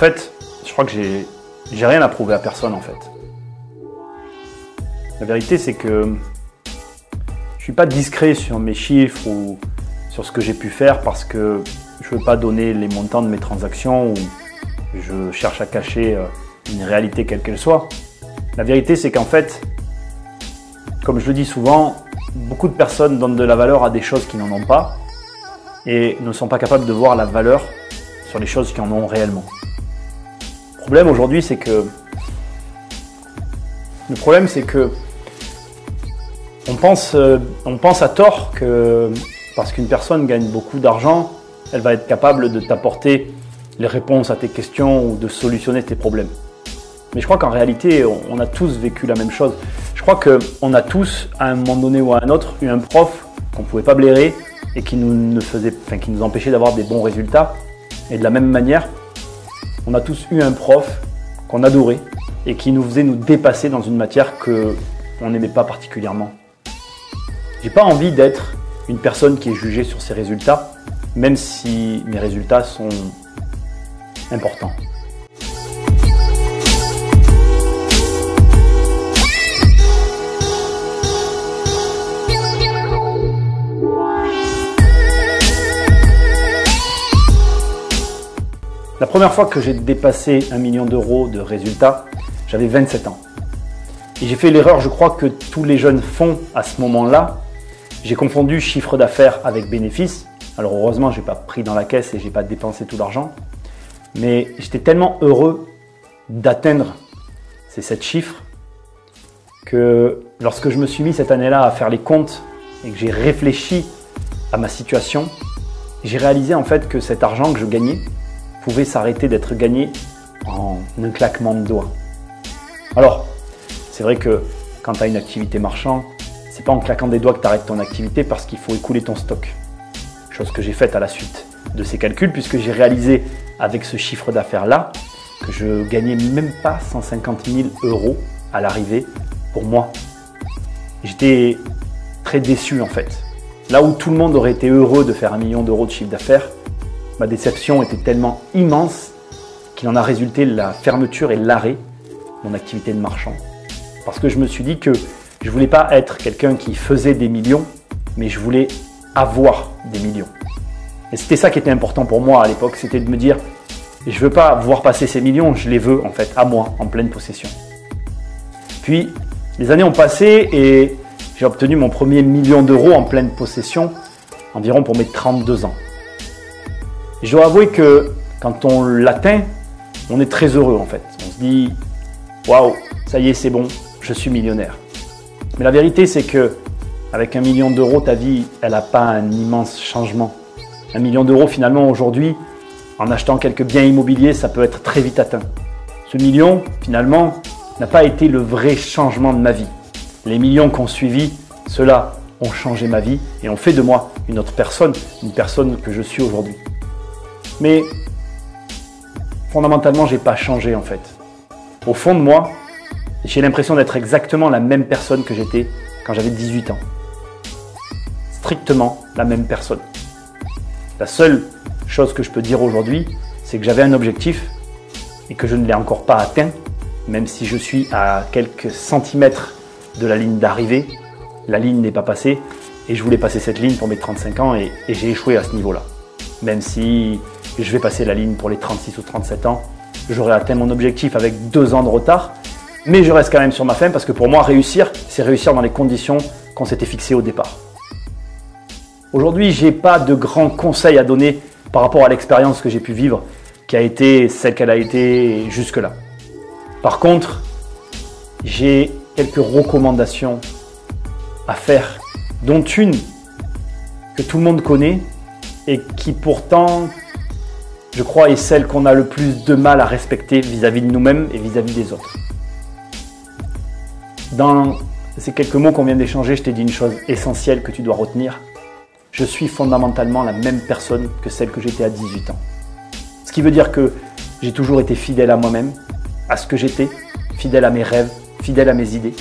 En fait, je crois que j'ai, j'ai rien à prouver à personne en fait. La vérité, c'est que je suis pas discret sur mes chiffres ou sur ce que j'ai pu faire parce que je veux pas donner les montants de mes transactions ou je cherche à cacher euh, une réalité quelle qu'elle soit. La vérité, c'est qu'en fait, comme je le dis souvent, beaucoup de personnes donnent de la valeur à des choses qui n'en ont pas et ne sont pas capables de voir la valeur sur les choses qui en ont réellement. Le problème aujourd'hui, c'est que le problème, c'est que on pense, euh, on pense à tort que parce qu'une personne gagne beaucoup d'argent, elle va être capable de t'apporter les réponses à tes questions ou de solutionner tes problèmes. Mais je crois qu'en réalité, on a tous vécu la même chose. Je crois qu'on a tous, à un moment donné ou à un autre, eu un prof qu'on ne pouvait pas blairer et qui nous empêchait d'avoir des bons résultats. Et de la même manière, on a tous eu un prof qu'on adorait et qui nous faisait nous dépasser dans une matière qu'on n'aimait pas particulièrement. J'ai pas envie d'être une personne qui est jugée sur ses résultats, même si mes résultats sont importants. La première fois que j'ai dépassé un million d'euros de résultats, j'avais 27 ans. Et j'ai fait l'erreur, je crois, que tous les jeunes font à ce moment-là. J'ai confondu chiffre d'affaires avec bénéfice. Alors heureusement, je n'ai pas pris dans la caisse et j'ai pas dépensé tout l'argent. Mais j'étais tellement heureux d'atteindre ces 7 chiffres que lorsque je me suis mis cette année-là à faire les comptes et que j'ai réfléchi à ma situation, j'ai réalisé en fait que cet argent que je gagnais, pouvait s'arrêter d'être gagné en un claquement de doigts. Alors, c'est vrai que quand tu as une activité marchand, c'est pas en claquant des doigts que tu arrêtes ton activité parce qu'il faut écouler ton stock. Chose que j'ai faite à la suite de ces calculs puisque j'ai réalisé avec ce chiffre d'affaires là que je gagnais même pas 150 000 euros à l'arrivée pour moi. J'étais très déçu en fait. Là où tout le monde aurait été heureux de faire un million d'euros de chiffre d'affaires, ma déception était tellement immense qu'il en a résulté la fermeture et l'arrêt de mon activité de marchand. Parce que je me suis dit que je ne voulais pas être quelqu'un qui faisait des millions, mais je voulais avoir des millions. Et c'était ça qui était important pour moi à l'époque, c'était de me dire, je ne veux pas voir passer ces millions, je les veux en fait à moi, en pleine possession. Puis les années ont passé et j'ai obtenu mon premier million d'euros en pleine possession, environ pour mes 32 ans. Je dois avouer que quand on l'atteint, on est très heureux en fait. On se dit waouh, ça y est, c'est bon, je suis millionnaire. Mais la vérité, c'est que avec un million d'euros, ta vie, elle n'a pas un immense changement. Un million d'euros, finalement, aujourd'hui, en achetant quelques biens immobiliers, ça peut être très vite atteint. Ce million, finalement, n'a pas été le vrai changement de ma vie. Les millions qu'on suivi, ceux-là ont changé ma vie et ont fait de moi une autre personne, une personne que je suis aujourd'hui. Mais fondamentalement, j'ai pas changé en fait. Au fond de moi, j'ai l'impression d'être exactement la même personne que j'étais quand j'avais 18 ans. Strictement la même personne. La seule chose que je peux dire aujourd'hui, c'est que j'avais un objectif et que je ne l'ai encore pas atteint, même si je suis à quelques centimètres de la ligne d'arrivée. La ligne n'est pas passée et je voulais passer cette ligne pour mes 35 ans et, et j'ai échoué à ce niveau-là. Même si je vais passer la ligne pour les 36 ou 37 ans. J'aurai atteint mon objectif avec deux ans de retard, mais je reste quand même sur ma fin parce que pour moi, réussir, c'est réussir dans les conditions qu'on s'était fixées au départ. Aujourd'hui, je n'ai pas de grands conseils à donner par rapport à l'expérience que j'ai pu vivre, qui a été celle qu'elle a été jusque-là. Par contre, j'ai quelques recommandations à faire, dont une que tout le monde connaît et qui pourtant je crois, est celle qu'on a le plus de mal à respecter vis-à-vis de nous-mêmes et vis-à-vis des autres. Dans ces quelques mots qu'on vient d'échanger, je t'ai dit une chose essentielle que tu dois retenir. Je suis fondamentalement la même personne que celle que j'étais à 18 ans. Ce qui veut dire que j'ai toujours été fidèle à moi-même, à ce que j'étais, fidèle à mes rêves, fidèle à mes idées.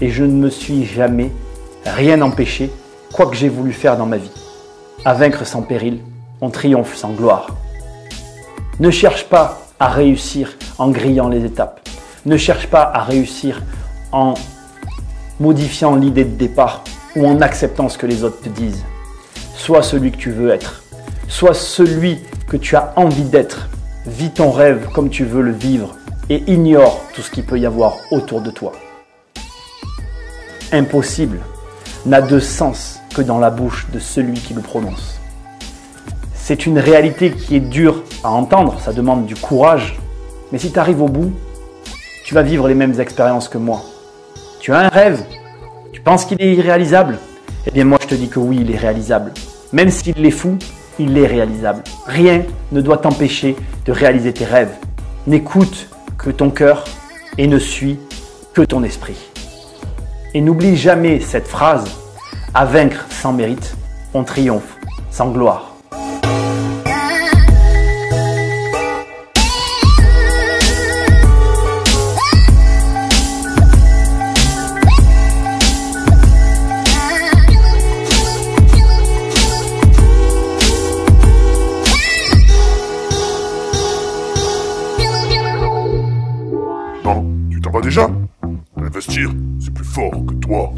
Et je ne me suis jamais rien empêché, quoi que j'ai voulu faire dans ma vie. À vaincre sans péril, on triomphe sans gloire. Ne cherche pas à réussir en grillant les étapes. Ne cherche pas à réussir en modifiant l'idée de départ ou en acceptant ce que les autres te disent. Sois celui que tu veux être. Sois celui que tu as envie d'être. Vis ton rêve comme tu veux le vivre et ignore tout ce qu'il peut y avoir autour de toi. Impossible n'a de sens que dans la bouche de celui qui le prononce. C'est une réalité qui est dure à entendre, ça demande du courage, mais si tu arrives au bout, tu vas vivre les mêmes expériences que moi. Tu as un rêve, tu penses qu'il est irréalisable Eh bien moi je te dis que oui, il est réalisable. Même s'il est fou, il est réalisable. Rien ne doit t'empêcher de réaliser tes rêves. N'écoute que ton cœur et ne suis que ton esprit. Et n'oublie jamais cette phrase, à vaincre sans mérite, on triomphe sans gloire. déjà Investir, c'est plus fort que toi.